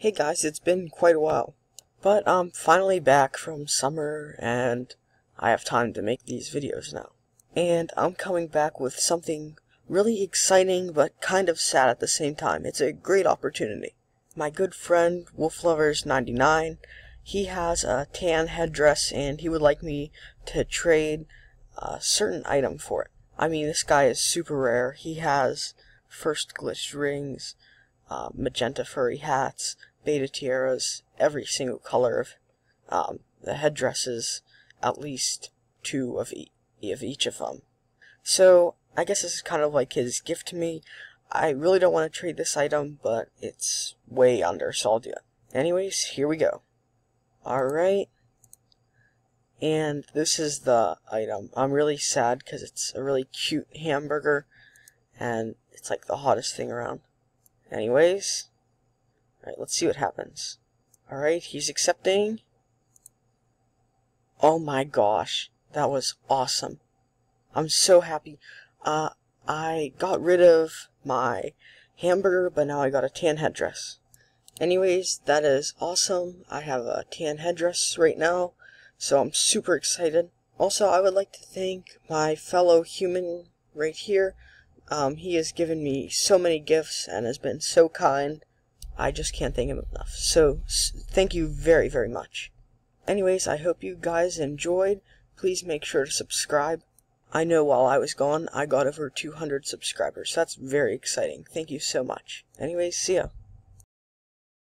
Hey guys, it's been quite a while. But I'm finally back from summer and I have time to make these videos now. And I'm coming back with something really exciting but kind of sad at the same time. It's a great opportunity. My good friend WolfLovers99, he has a tan headdress and he would like me to trade a certain item for it. I mean, this guy is super rare. He has first glitched rings, uh, magenta furry hats, beta tiaras, every single color of um, the headdresses, at least two of, e of each of them. So, I guess this is kind of like his gift to me. I really don't want to trade this item, but it's way undersold yet. Anyways, here we go. Alright. And this is the item. I'm really sad because it's a really cute hamburger. And it's like the hottest thing around. Anyways. Alright, let's see what happens. Alright, he's accepting. Oh my gosh. That was awesome. I'm so happy. Uh, I got rid of my hamburger, but now I got a tan headdress. Anyways, that is awesome. I have a tan headdress right now, so I'm super excited. Also, I would like to thank my fellow human right here. Um, he has given me so many gifts and has been so kind. I just can't thank him enough. So, thank you very, very much. Anyways, I hope you guys enjoyed. Please make sure to subscribe. I know while I was gone, I got over 200 subscribers. That's very exciting. Thank you so much. Anyways, see ya.